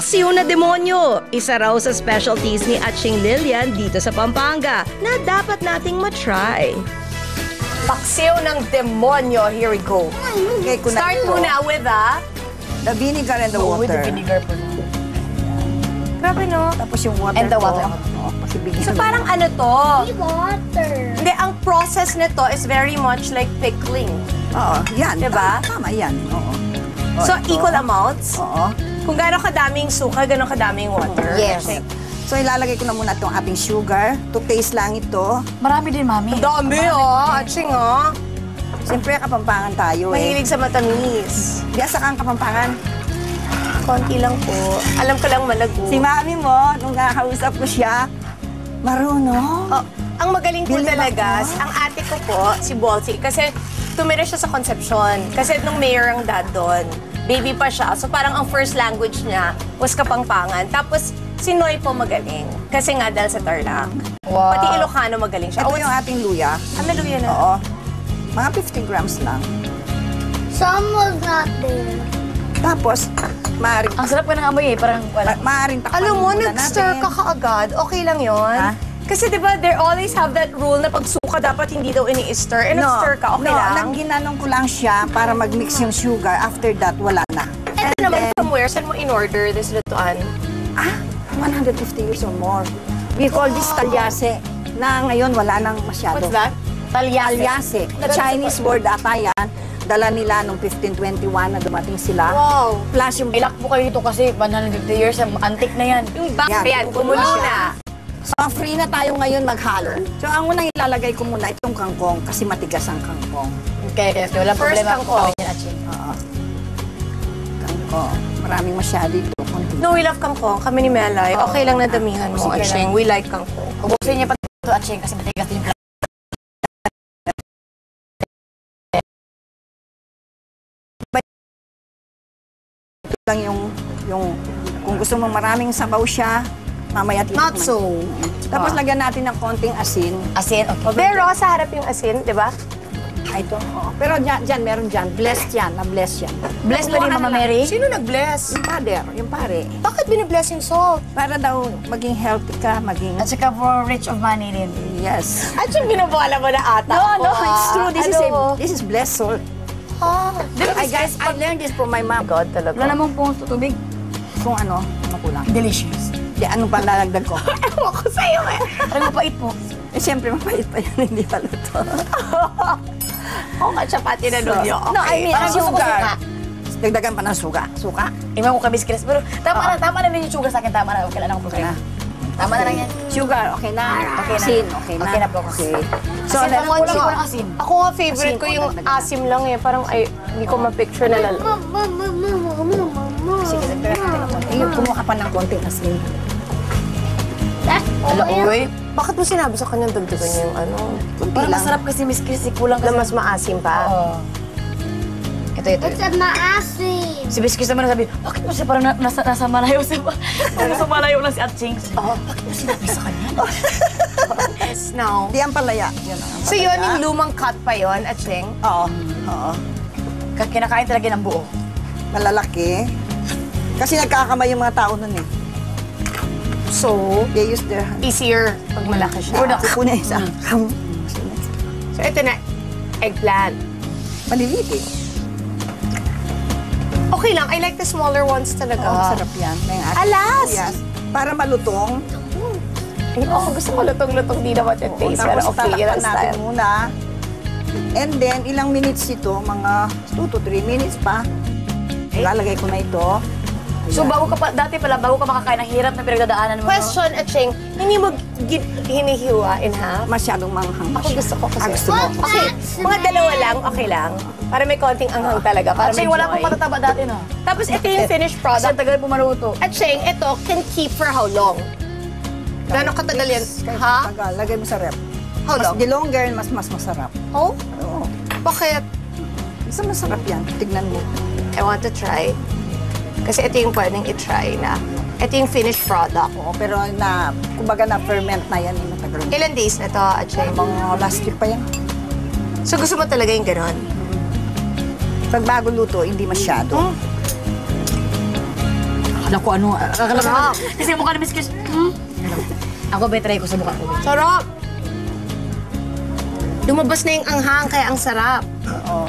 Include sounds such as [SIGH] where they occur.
Paksiw na Demonyo, isa raw sa specialties ni Atching Lilian dito sa Pampanga na dapat nating matry. Paksiw ng demonyo. Here we go. Okay, kung Start ito, muna with a... The vinegar and the water. vinegar po. Grabe no? Tapos yung water And the ko. water. Oo, So mo. parang ano to? water. Hindi, ang process nito is very much like pickling. Oo, yan. Diba? Tama, tama yan. Oo. Oo, So, ito. equal amounts. Oo. Kung gano'ng kadaming suka, gano'ng kadaming water. Yes. Okay. So, ilalagay ko na muna itong ating sugar. To taste lang ito. Marami din, mami. Dami, oh. Aching, oh. Siyempre, kapampangan tayo eh. Mahilig sa matamis. Biasa kang kapampangan. Konti lang po. Alam ko lang malago. Si mami mo, nung nakakausap ko siya, marunong. Oh, ang magaling po talaga, ako? ang ate ko po, si Bolsy, kasi tumira siya sa Concepcion. Kasi nung mayor ang dad doon, baby pa siya. So parang ang first language niya was Kapampangan. Tapos si Noy po magaling. Kasi nga dahil sa Tarlac. Wow. Pati Ilocano magaling siya. Ito Oh, yung ating luya. Hallelujah na. Oo. Mga 50 grams lang. Some was not there. Tapos, maaaring, Ang sarap ka ng amoy eh. Parang wala. ma- maaaring takpan Alam mo, muna nag-stir ka kaagad. Okay lang yon. Ha? Kasi di ba, they always have that rule na pag suka dapat hindi daw ini-stir. Eh, nag-stir ka, okay no, lang. nang ginanong ko lang siya para mag-mix yung sugar. After that, wala na. Ito naman, from where? Saan mo in-order this lutuan? Ah, 150 years or more. We call this talyase na ngayon wala nang masyado. What's that? Talyase. Chinese word ata yan. Dala nila nung 1521 na dumating sila. Wow. Plus yung Ilak po kayo dito kasi 150 years, antique na yan. Yung back Yan, yan, kumulo na. So, free na tayo ngayon maghalo. So, ang unang ilalagay ko muna itong kangkong kasi matigas ang kangkong. Okay, okay, okay. Wala First problema. kangkong. Yan, Aching. Oo. Kangkong. Maraming masyado ito. Konti. No, we love kangkong. Kami ni Melay. Okay lang na damihan mo, Sige Acheng. lang. We like kangkong. Ubusin niya pa ito, Aching, kasi matigas din yung lang yung, yung, kung gusto mo maraming sabaw siya, mamaya tito. Not so. Tapos lagyan natin ng konting asin. Asin, okay. Pero sa harap yung asin, di ba? Ah, ito. oo. Pero dyan, dyan, meron dyan. Blessed yan. Na-bless yan. Bless ba rin, Mama Mary? Sino nag-bless? Yung father, yung pare. Bakit binibless yung salt? Para daw maging healthy ka, maging... At saka for rich of money din. Yes. At yung binabala mo na ata No, no, it's ah. true. This is Ano? a, this is blessed salt. Ah, I guys, I learned this from my mom. God talaga. Wala namang pong tubig. Kung ano, ano kulang. Delicious. Di, ano pa lalagdag ko? [LAUGHS] Ewan ko sa'yo eh. Parang mapait po. eh, siyempre, mapait pa yan, [LAUGHS] hindi pa luto. Oo, oh, chapati na doon yun. No, I mean, Parang gusto ko sugar. Dagdagan pa ng suga. Suka. Iwan ko kabis kilas. Pero tama na, tama na din yung sugar sa akin. Tama na. Okay na akong problema. Tama na lang yan. Sugar, okay na. Okay na. Asin, okay na. Okay na po. Okay. So, So, asin, then, kulang ko ng asin. Ako nga favorite Asin, ko yung konti asim lang eh. Parang ay, hindi ko ma-picture na lalo. Mama, mama, mama, mama. sige, dagdagan natin ng konti. Yung kumuha ka pa ng konting asin. That's Ala, uy. Bakit mo sinabi sa kanya dagdagan niya yung ano? Kunti Parang lang. masarap kasi Miss Chrissy. Kulang Na kasi. mas maasim pa? Oo. Ito, ito. It's at my asin. Si Miss Chrissy naman nasabi, bakit mo siya parang na, nasa, nasa malayo sa... [LAUGHS] nasa malayo lang si Atching. Oo. Bakit mo sinabi sa kanya? [LAUGHS] Yes, now. Di ang palaya. Yan ang So yun, palaya. yung lumang cut pa yun, at Cheng? Oo. Oo. Kinakain talaga ng buo. Malalaki. Kasi nagkakamay yung mga tao nun eh. So, They use their hands. easier pag malaki siya. Una, kukunin isa. So ito na, eggplant. Maliliit eh. Okay lang, I like the smaller ones talaga. Oo, sarap yan. May. Alas! Yes. Para malutong. Ay, ako gusto ko lutong-lutong di naman yung taste. Pero Tapos okay, yun tatakpan ang natin style. muna. And then, ilang minutes ito? Mga 2 to 3 minutes pa. Lalagay ko na ito. So bago ka pa, dati pala, bago ka makakain, ang hirap na pinagdadaanan mo. no? Question, at Cheng, hindi mo gi- hinihiwa in half? Masyadong manghang Ako gusto ko kasi. Ah, gusto mo? Okay, mga dalawa lang, okay lang. Para may konting anghang talaga. Para Atching, may wala joy. pong matataba dati, no? Tapos ito yung finished Kasi product. ang tagal po maluto. At Cheng, ito can keep for how long? Gano'ng katagal yan? Ha? matagal, lagay mo sa rep. How Mas long? the longer, mas mas masarap. Oh? Oo. Bakit? Isa masarap yan. Tignan mo. I want to try. Kasi ito yung pwedeng i-try na. Ito yung finished product. Oo, pero na, kumbaga na ferment na yan. eh, Matagal. Ilan days na to, at Cheng? Mga last week pa yan. So gusto mo talaga yung ganon? Pag bago luto, hindi masyado. Hmm? Naku, ano, akala ko, [LAUGHS] kasi mukha ni Miss Kiss, hmm? Ako, betray ko sa mukha ko. Sarap! Lumabas na yung anghang, kaya ang sarap. Oo.